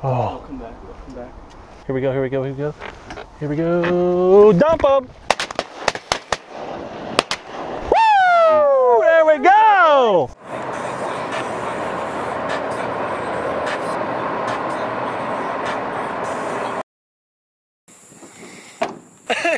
Oh, come back. We'll come back. here we go, here we go, here we go. Here we go. Dump them! Woo! There we go!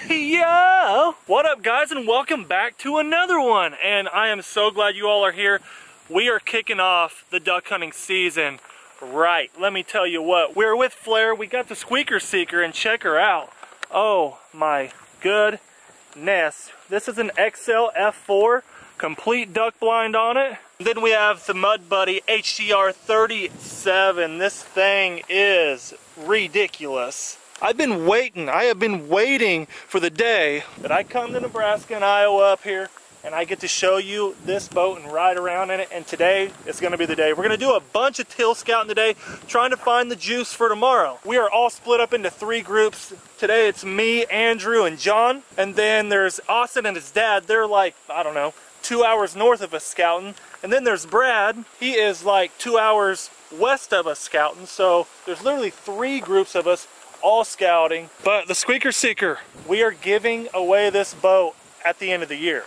Yo! What up, guys, and welcome back to another one. And I am so glad you all are here. We are kicking off the duck hunting season right. Let me tell you what, we're with Flair. We got the Squeaker Seeker, and check her out. Oh my goodness. This is an XL F4, complete duck blind on it. Then we have the Mud Buddy HDR 37. This thing is ridiculous. I've been waiting, I have been waiting for the day that I come to Nebraska and Iowa up here and I get to show you this boat and ride around in it and today is going to be the day. We're going to do a bunch of teal scouting today trying to find the juice for tomorrow. We are all split up into three groups. Today it's me, Andrew, and John and then there's Austin and his dad. They're like, I don't know, two hours north of us scouting and then there's Brad. He is like two hours west of us scouting so there's literally three groups of us all scouting. But the Squeaker Seeker, we are giving away this boat at the end of the year.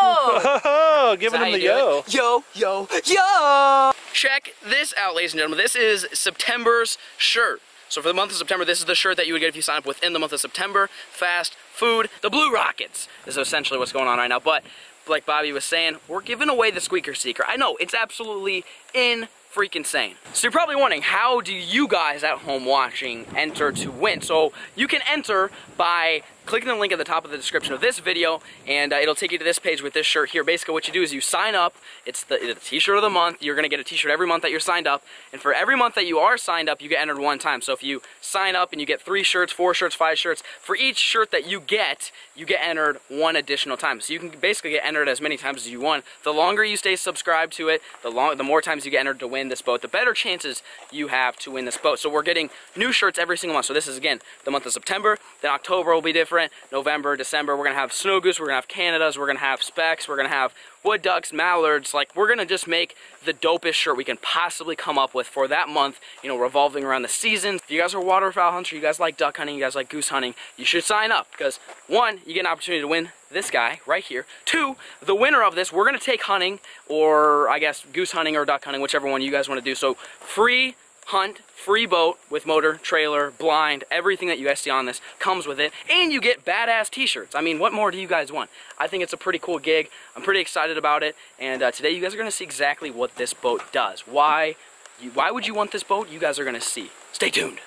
Yo! Oh, giving That's him the yo. it. Yo, yo, yo! Check this out, ladies and gentlemen. This is September's shirt. So for the month of September, this is the shirt that you would get if you sign up within the month of September. Fast food, the Blue Rockets is essentially what's going on right now. But like Bobby was saying, we're giving away the Squeaker Seeker. I know, it's absolutely in freaking insane. So you're probably wondering, how do you guys at home watching enter to win? So you can enter by clicking the link at the top of the description of this video and uh, it'll take you to this page with this shirt here. Basically what you do is you sign up, it's the, the t-shirt of the month, you're gonna get a t-shirt every month that you're signed up and for every month that you are signed up you get entered one time. So if you sign up and you get three shirts, four shirts, five shirts, for each shirt that you get, you get entered one additional time. So you can basically get entered as many times as you want. The longer you stay subscribed to it, the, long, the more times you get entered to win this boat, the better chances you have to win this boat. So we're getting new shirts every single month. So this is again the month of September, then October will be different, November, December, we're gonna have snow goose, we're gonna have Canadas, we're gonna have specks, we're gonna have wood ducks, mallards, like we're gonna just make the dopest shirt we can possibly come up with for that month, you know, revolving around the seasons. If you guys are waterfowl hunters, you guys like duck hunting, you guys like goose hunting, you should sign up because one, you get an opportunity to win this guy right here. Two, the winner of this, we're gonna take hunting or I guess goose hunting or duck hunting, whichever one you guys wanna do. So free hunt, free boat with motor, trailer, blind, everything that you guys see on this comes with it, and you get badass t-shirts. I mean, what more do you guys want? I think it's a pretty cool gig. I'm pretty excited about it, and uh, today you guys are going to see exactly what this boat does. Why, you, why would you want this boat? You guys are going to see. Stay tuned.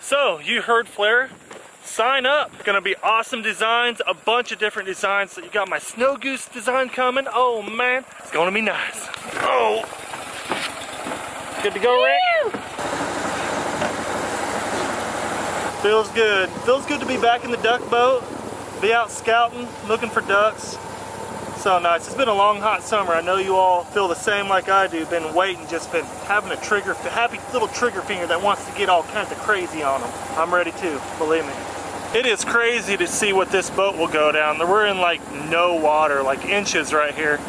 So, you heard Flair. Sign up. Gonna be awesome designs, a bunch of different designs. So you got my snow goose design coming. Oh man, it's gonna be nice. Oh, good to go, Rick? Feels good. Feels good to be back in the duck boat, be out scouting, looking for ducks. So nice. It's been a long, hot summer. I know you all feel the same like I do. Been waiting, just been having a trigger, happy little trigger finger that wants to get all kinds of crazy on them. I'm ready too, believe me. It is crazy to see what this boat will go down. We're in like no water, like inches right here.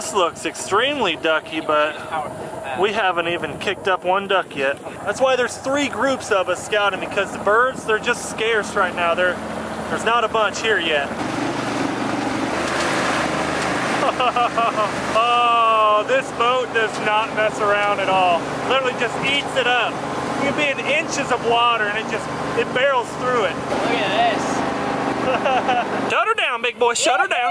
This looks extremely ducky, but we haven't even kicked up one duck yet. That's why there's three groups of us scouting because the birds, they're just scarce right now. They're, there's not a bunch here yet. oh, this boat does not mess around at all. Literally just eats it up. You can be in inches of water and it just, it barrels through it. Look at this. Shut her down, big boy, shut her down.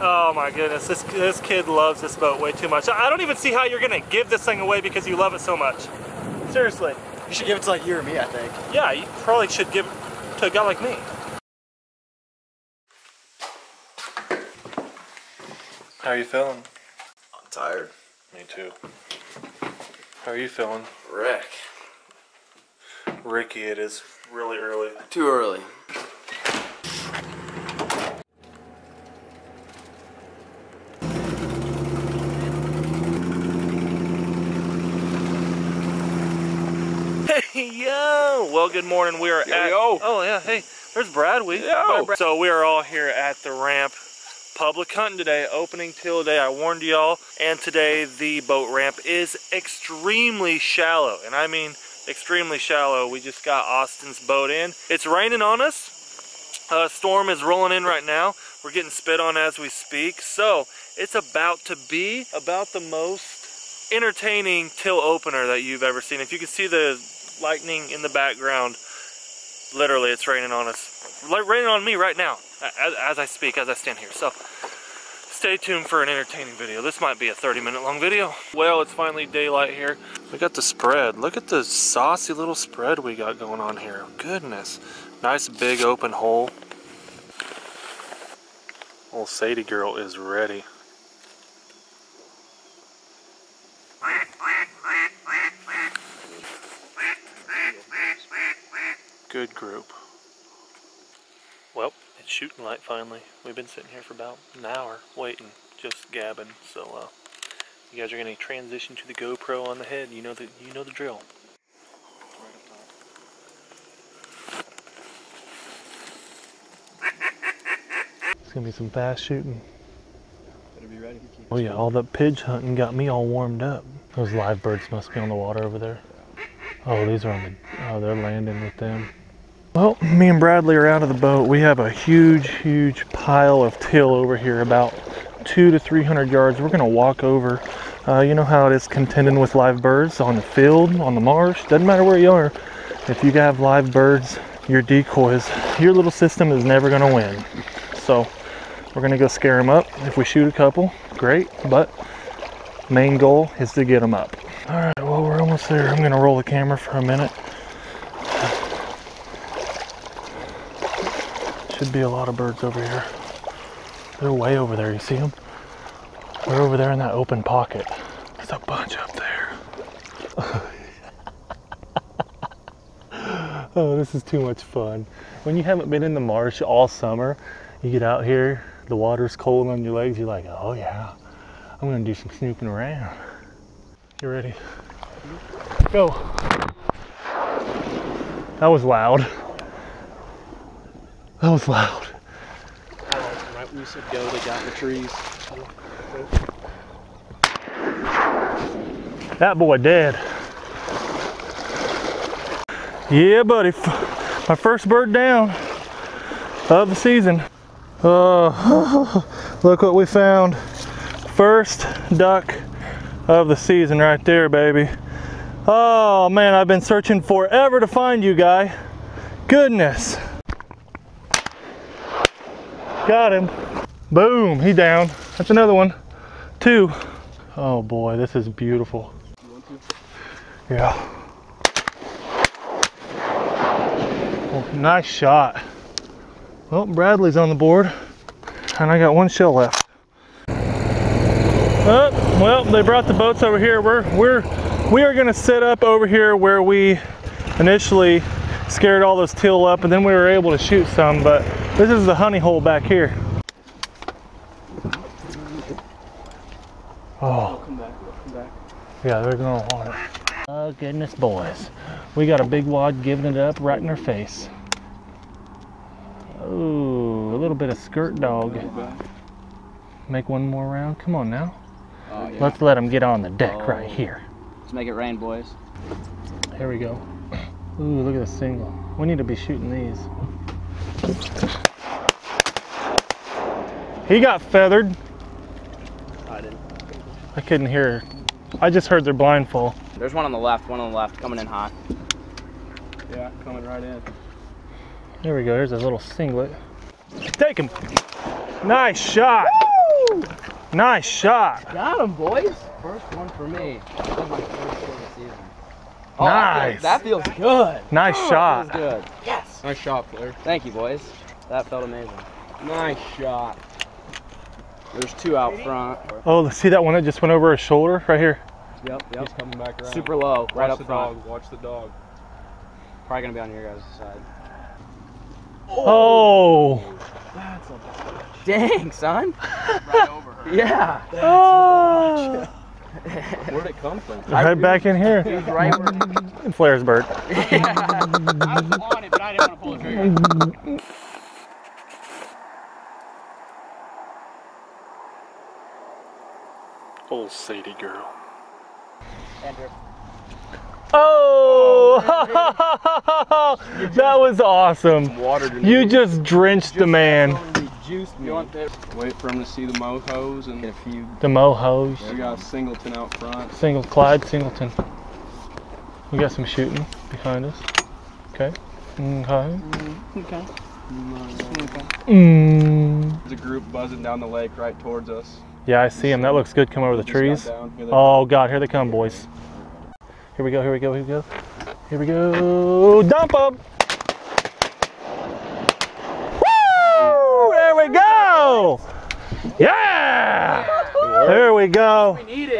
Oh my goodness, this, this kid loves this boat way too much. I don't even see how you're gonna give this thing away because you love it so much. Seriously. You should give it to like you or me, I think. Yeah, you probably should give it to a guy like me. How are you feeling? I'm tired. Me too. How are you feeling? Rick. Ricky, it is really early. Too early. Yo! Well, good morning. We are at. yo. Oh yeah. Hey, there's Bradley. Yo. So we are all here at the ramp. Public hunting today, opening teal day. I warned y'all. And today the boat ramp is extremely shallow, and I mean extremely shallow. We just got Austin's boat in. It's raining on us. Uh, storm is rolling in right now. We're getting spit on as we speak. So it's about to be about the most entertaining teal opener that you've ever seen. If you can see the lightning in the background, literally it's raining on us. Raining on me right now as, as I speak, as I stand here. So stay tuned for an entertaining video. This might be a 30 minute long video. Well, it's finally daylight here. We got the spread. Look at the saucy little spread we got going on here. Goodness. Nice big open hole. Old Sadie girl is ready. Good group. Well, it's shooting light finally. We've been sitting here for about an hour waiting, just gabbing. So uh, you guys are gonna transition to the GoPro on the head. You know the you know the drill. It's gonna be some fast shooting. Better be ready. Oh yeah, all the pigeon hunting got me all warmed up. Those live birds must be on the water over there. Oh, these are on the. Oh, they're landing with them. Well, me and Bradley are out of the boat. We have a huge, huge pile of teal over here, about two to three hundred yards. We're gonna walk over. Uh, you know how it is contending with live birds on the field, on the marsh. Doesn't matter where you are. If you have live birds, your decoys, your little system is never gonna win. So we're gonna go scare them up. If we shoot a couple, great. But main goal is to get them up. All right, well we're almost there. I'm gonna roll the camera for a minute. Should be a lot of birds over here. They're way over there. You see them? They're over there in that open pocket. There's a bunch up there. oh, this is too much fun. When you haven't been in the marsh all summer, you get out here, the water's cold on your legs, you're like, oh yeah, I'm gonna do some snooping around. You ready? Go. That was loud. That was loud. Right when you said go, they got in the trees. That boy dead. Yeah, buddy. My first bird down of the season. Oh, look what we found. First duck of the season right there, baby. Oh man, I've been searching forever to find you, guy. Goodness. Got him. Boom, he down. That's another one. Two. Oh boy, this is beautiful. Yeah. Well, nice shot. Well, Bradley's on the board, and I got one shell left. Oh, well, they brought the boats over here. We're we're we are gonna set up over here where we initially scared all those teal up, and then we were able to shoot some. But this is the honey hole back here. Oh. Come back, come back. Yeah, they're gonna want it. Oh goodness, boys. We got a big wad giving it up right in her face. Oh, a little bit of skirt dog. Make one more round. Come on now. Oh, yeah. Let's let them get on the deck right Oh. here. Let's make it rain, boys. Here we go. Ooh, look at the single. We need to be shooting these. He got feathered. I didn't. I couldn't hear. I just heard their blind fall. There's one on the left, one on the left, coming in hot. Yeah, coming right in. There we go. Here's a little singlet. Take him. Nice shot. Nice shot. Got him, boys. First one for me. That was my first kill of the season. Oh, Nice. That feels, that feels good. Nice Oh, shot. That feels good. Yes. Nice shot, Flair. Thank you, boys. That felt amazing. Nice shot. There's two out front. Oh, let's see that one that just went over his shoulder right here? Yep, yep. He's coming back around. Super low, right Watch up the front. dog. Watch the dog. Probably gonna be on your guys' side. Oh. That's a Dang, son. right over her. Yeah. Oh. Where'd it come from? Right back in here. Right where Flair's bird. I was on it, but I didn't want to pull the trigger. Old Sadie girl. Andrew. Oh, that was awesome. Water You just drenched the man. Juiced me. You want this? Wait for him to see the mohos and Get a few. The mohos. we got Singleton out front. Single Clyde Singleton. We got some shooting behind us. Okay. Okay. Okay. Mm. There's a group buzzing down the lake right towards us. Yeah, I see him. That looks good. Come over the trees. down. Here they Oh God, here they come, boys. Here we go. Here we go. Here we go. Here we go. Dump them. Woo! There we go. Yeah. There we go.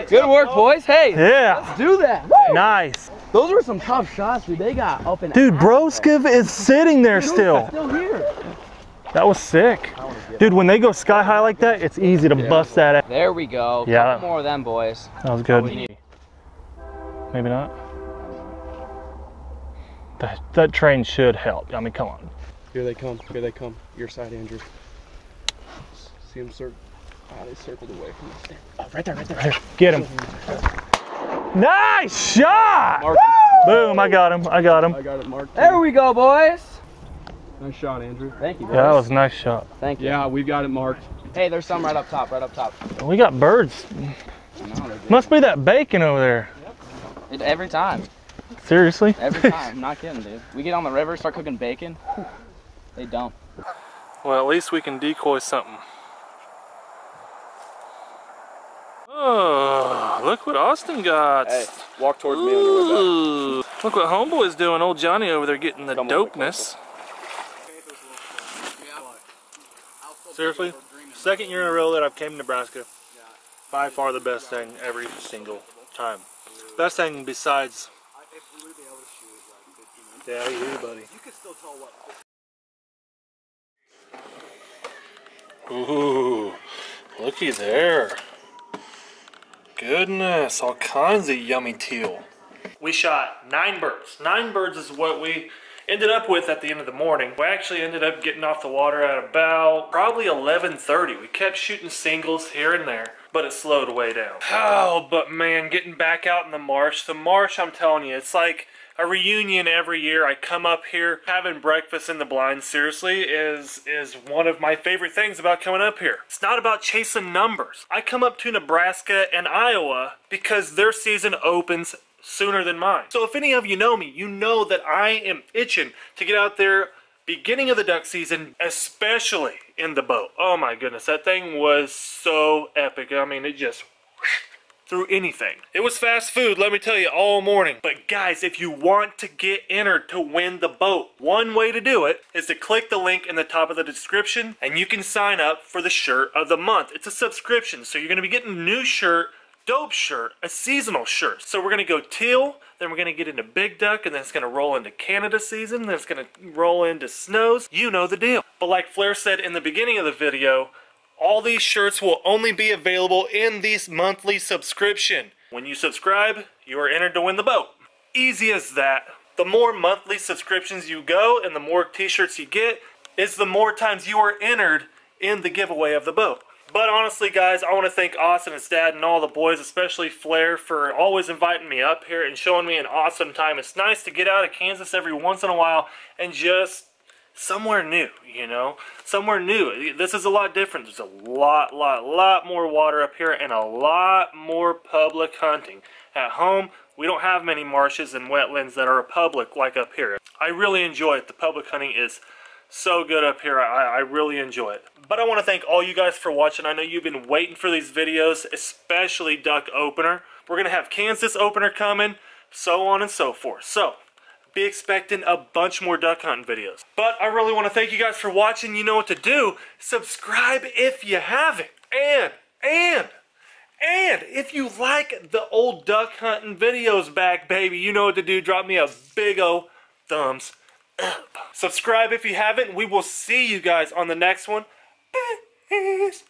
Good work, boys. Hey, Yeah. do that. Nice. Those were some tough shots, dude. They got up and Dude. Broskiv is sitting there still. Still here. That was sick. Dude, when they go sky high like that, it's easy to bust that out. There we go. Yeah. Couple more of them, boys. That was good. Maybe not. That, that train should help. I mean, come on. Here they come. Here they come. Your side, Andrew. See them circle. Ah, they circled away from the stand. Oh, right there, right there. Here, get him. Nice shot! Boom, I got him. I got him. I got it marked. There we go, boys. Nice shot, Andrew. Thank you, boys. Yeah, that was a nice shot. Thank you. Yeah, we've got it marked. Hey, there's some right up top, right up top. We got birds. No. Must be that bacon over there. It- every time. Seriously? Every time. Not kidding, dude. We get on the river, start cooking bacon. whew, They dump. Well, at least we can decoy something. Oh, look what Austin got. Hey, walk towards Ooh, look what Homeboy's doing. Old Johnny over there getting the Come dopeness. Seriously? Second year in a row that I've came to Nebraska. By far the best thing every single time. Best thing besides. Yeah, you do, buddy. Ooh, looky there. Goodness, all kinds of yummy teal. We shot nine birds. Nine birds is what we ended up with at the end of the morning. We actually ended up getting off the water at about probably 11.30. We kept shooting singles here and there, but it slowed way down. Oh, but man, getting back out in the marsh. The marsh, I'm telling you, it's like a reunion every year. I come up here having breakfast in the blind. Seriously, is is one of my favorite things about coming up here. It's not about chasing numbers. I come up to Nebraska and Iowa because their season opens sooner than mine. So if any of you know me, you know that I am itching to get out there beginning of the duck season, especially in the boat. Oh my goodness, that thing was so epic. I mean, it just through anything. It was fast food, let me tell you, all morning. But guys, if you want to get entered to win the boat, one way to do it is to click the link in the top of the description and you can sign up for the shirt of the month. It's a subscription, so you're gonna be getting a new shirt, dope shirt, a seasonal shirt. So we're gonna go teal, then we're gonna get into big duck, and then it's gonna roll into Canada season, then it's gonna roll into snows. You know the deal. But like Flair said in the beginning of the video, all these shirts will only be available in this monthly subscription. When you subscribe, you are entered to win the boat. Easy as that. The more monthly subscriptions you go and the more t-shirts you get, is the more times you are entered in the giveaway of the boat. But honestly, guys, I want to thank Austin and Stad and all the boys, especially Flair, for always inviting me up here and showing me an awesome time. It's nice to get out of Kansas every once in a while and just somewhere new, you know? Somewhere new. This is a lot different. There's a lot, lot, lot more water up here and a lot more public hunting. At home, we don't have many marshes and wetlands that are public like up here. I really enjoy it. The public hunting is so good up here. I, I really enjoy it. But I want to thank all you guys for watching. I know you've been waiting for these videos, especially duck opener. We're going to have Kansas opener coming, so on and so forth. So, be expecting a bunch more duck hunting videos. But I really want to thank you guys for watching. You know what to do. Subscribe if you haven't. And, and, and if you like the old duck hunting videos back, baby, you know what to do. Drop me a big O thumbs Subscribe if you haven't. We will see you guys on the next one. Peace.